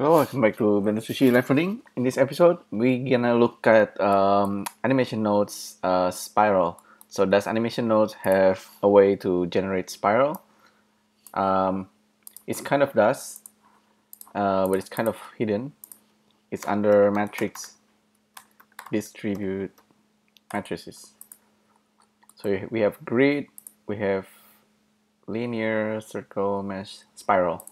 Hello, welcome back to Blender Sushi Live Noding. In this episode, we're gonna look at um, animation nodes uh, spiral. So does animation nodes have a way to generate spiral? Um, it kind of does, uh, but it's kind of hidden. It's under matrix distribute matrices. So we have grid, we have linear, circle, mesh, spiral.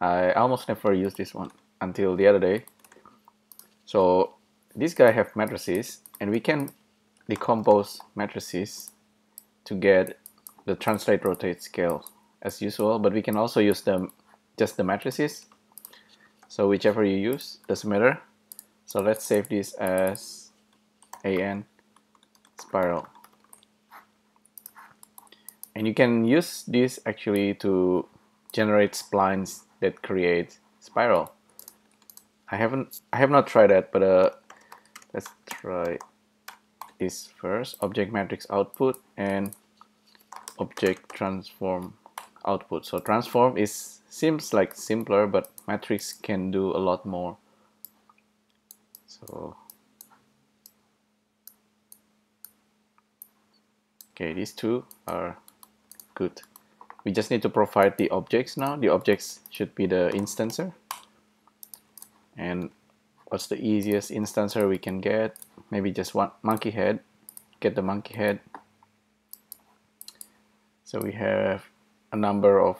I almost never use this one until the other day. So this guy have matrices and we can decompose matrices to get the translate rotate scale as usual but we can also use them just the matrices. So whichever you use doesn't matter. So let's save this as an spiral. And you can use this actually to generate splines that create spiral. I haven't I have not tried that, but uh, let's try this first. Object matrix output and object transform output. So transform is seems like simpler, but matrix can do a lot more. So okay, these two are good we just need to provide the objects now. The objects should be the instancer. And what's the easiest instancer we can get? Maybe just one monkey head. Get the monkey head. So we have a number of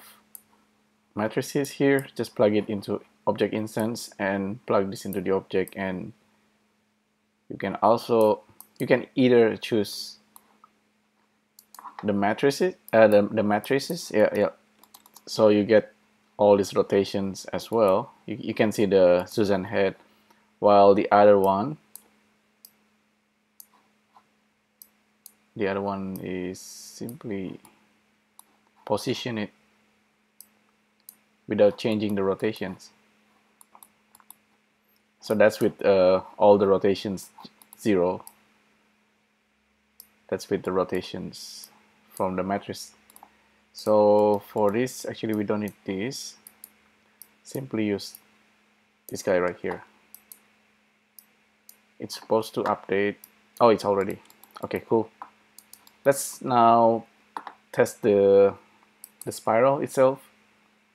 matrices here. Just plug it into object instance and plug this into the object. And you can also you can either choose the matrices uh, the, the matrices yeah yeah. So you get all these rotations as well. You, you can see the Suzanne head while the other one the other one is simply position it without changing the rotations. So that's with uh, all the rotations zero. That's with the rotations from the matrix so for this actually we don't need this. Simply use this guy right here. It's supposed to update. Oh it's already. Okay cool. Let's now test the the spiral itself.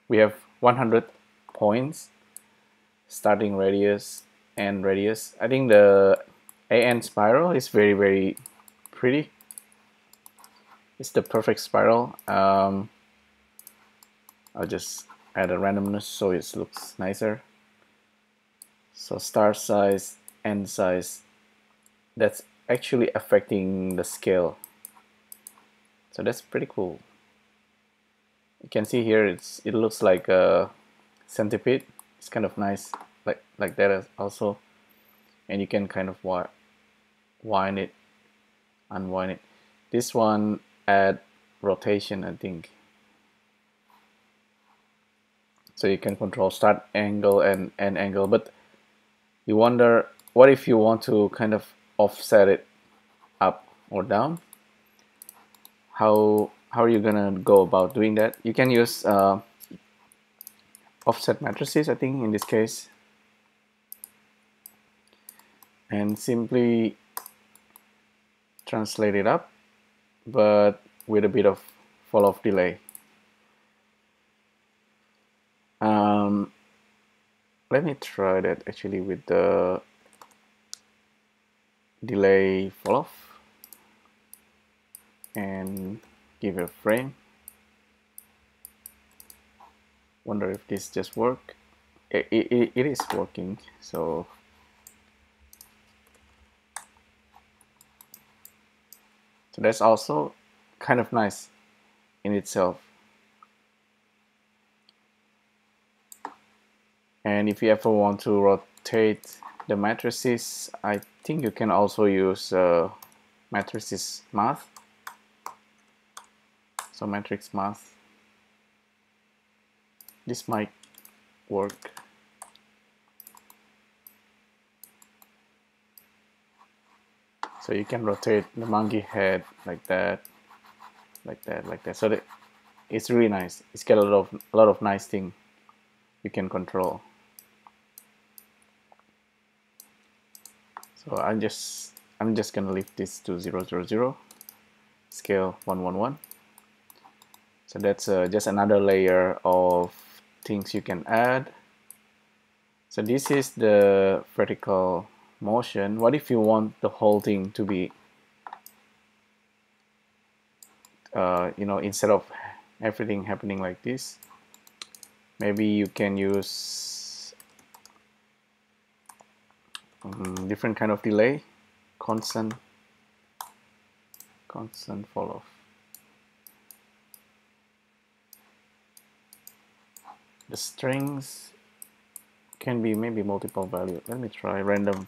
We have 100 points. Starting radius and radius. I think the AN spiral is very very pretty it's the perfect spiral. Um, I'll just add a randomness so it looks nicer. So star size, end size, that's actually affecting the scale. So that's pretty cool. You can see here it's it looks like a centipede. It's kind of nice like like that also. And you can kind of wind it, unwind it. This one add rotation I think. So you can control start angle and end angle but you wonder what if you want to kind of offset it up or down? How how are you gonna go about doing that? You can use uh, offset matrices I think in this case. And simply translate it up but with a bit of fall off delay. Um, let me try that actually with the delay fall off and give it a frame. Wonder if this just work. It, it, it is working, so that's also kind of nice in itself. And if you ever want to rotate the matrices, I think you can also use uh, matrices math. So matrix math. This might work. So you can rotate the monkey head like that like that like that. So that it's really nice. It's got a lot of a lot of nice thing you can control. So I'm just I'm just gonna leave this to 000 scale 111 so that's uh, just another layer of things you can add. So this is the vertical motion what if you want the whole thing to be uh, you know instead of everything happening like this maybe you can use um, different kind of delay constant constant fall off. The strings can be maybe multiple value. Let me try random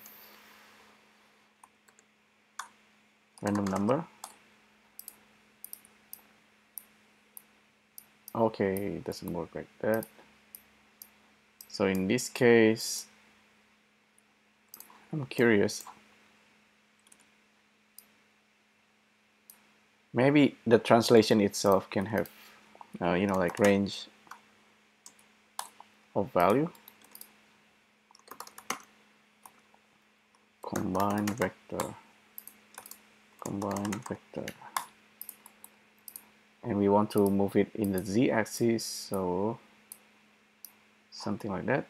random number? Okay it doesn't work like that. So in this case I'm curious. Maybe the translation itself can have uh, you know like range of value. Combine vector combine vector and we want to move it in the z-axis so something like that.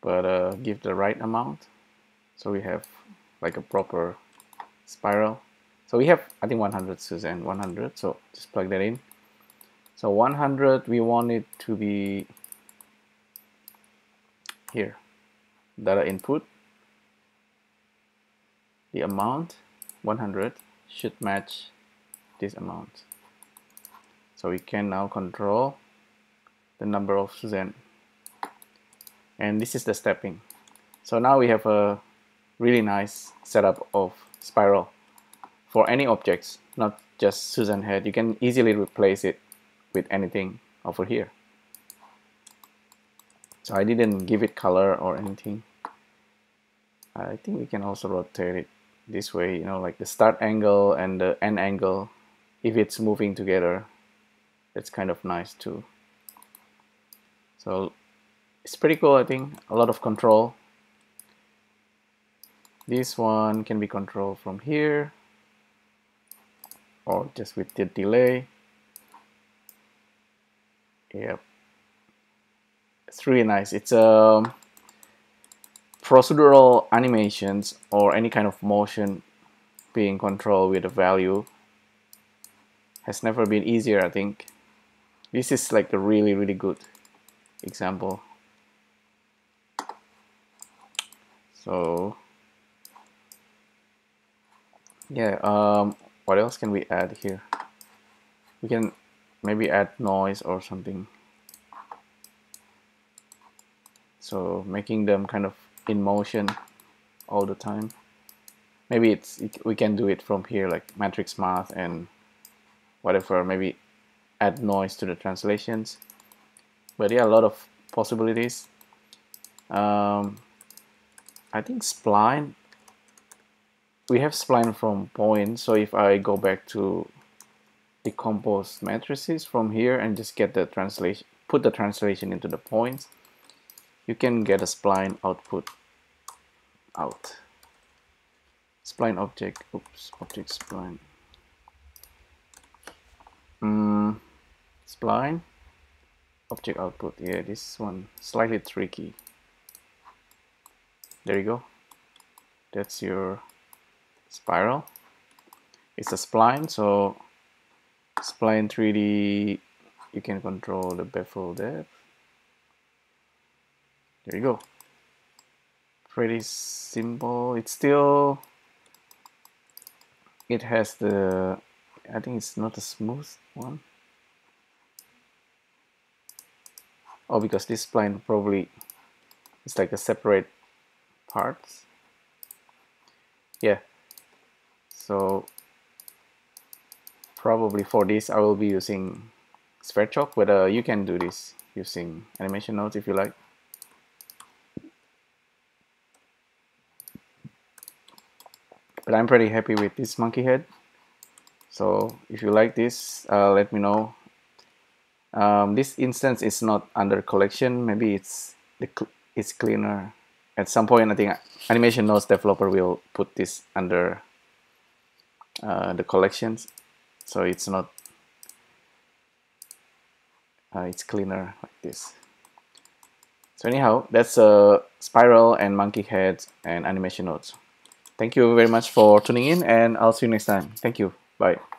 But uh, give the right amount. So we have like a proper spiral. So we have I think 100 Suzanne 100 so just plug that in. So 100 we want it to be here. Data input the amount 100 should match this amount. So we can now control the number of Suzanne. And this is the stepping. So now we have a really nice setup of spiral for any objects, not just Suzanne head. You can easily replace it with anything over here. So I didn't give it color or anything. I think we can also rotate it this way you know like the start angle and the end angle if it's moving together it's kind of nice too. So it's pretty cool I think. A lot of control. This one can be controlled from here or just with the delay. Yep. It's really nice. It's um procedural animations or any kind of motion being controlled with a value has never been easier I think. This is like a really really good example. So yeah um, what else can we add here? We can maybe add noise or something. So making them kind of in motion all the time. Maybe it's we can do it from here like matrix math and whatever, maybe add noise to the translations. But yeah, a lot of possibilities. Um, I think spline, we have spline from point, so if I go back to decompose matrices from here and just get the translation, put the translation into the points, you can get a spline output out. Spline object oops object spline. Mm, spline object output yeah this one slightly tricky. There you go. That's your spiral. It's a spline so spline 3d you can control the bevel depth there you go pretty simple. It's still it has the I think it's not a smooth one. Oh because this spline probably it's like a separate parts. Yeah. So probably for this I will be using Sverchok but uh, you can do this using animation nodes if you like but I'm pretty happy with this monkey head. So if you like this uh, let me know. Um, this instance is not under collection. Maybe it's the cl it's cleaner. At some point I think animation nodes developer will put this under uh, the collections. So it's not uh, it's cleaner like this. So anyhow that's a uh, spiral and monkey head and animation nodes thank you very much for tuning in and I'll see you next time. Thank you. Bye